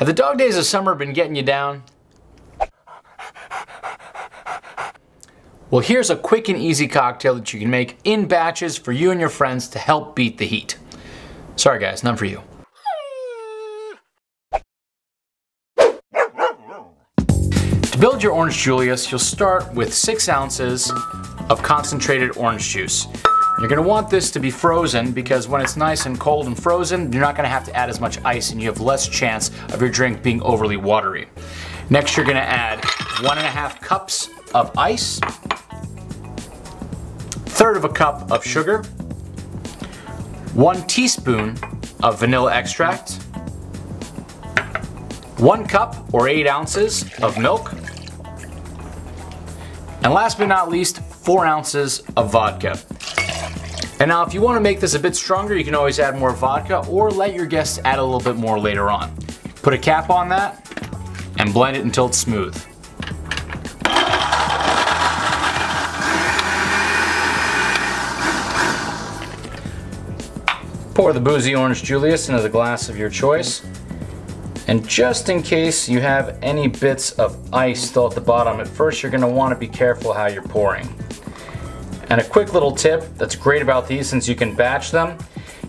Have the dog days of summer been getting you down? Well, here's a quick and easy cocktail that you can make in batches for you and your friends to help beat the heat. Sorry guys, none for you. To build your Orange Julius, you'll start with six ounces of concentrated orange juice. You're gonna want this to be frozen because when it's nice and cold and frozen, you're not gonna have to add as much ice and you have less chance of your drink being overly watery. Next, you're gonna add one and a half cups of ice, third of a cup of sugar, one teaspoon of vanilla extract, one cup or eight ounces of milk, and last but not least, four ounces of vodka. And now if you want to make this a bit stronger, you can always add more vodka or let your guests add a little bit more later on. Put a cap on that and blend it until it's smooth. Pour the boozy orange Julius into the glass of your choice. And just in case you have any bits of ice still at the bottom, at first you're going to want to be careful how you're pouring. And a quick little tip that's great about these since you can batch them,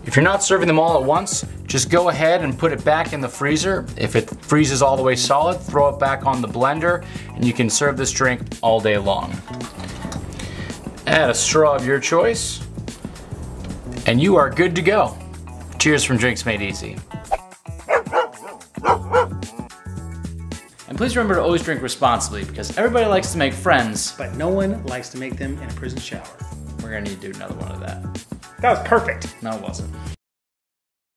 if you're not serving them all at once, just go ahead and put it back in the freezer. If it freezes all the way solid, throw it back on the blender and you can serve this drink all day long. Add a straw of your choice and you are good to go. Cheers from Drinks Made Easy. And please remember to always drink responsibly because everybody likes to make friends. But no one likes to make them in a prison shower. We're gonna need to do another one of that. That was perfect. No, it wasn't.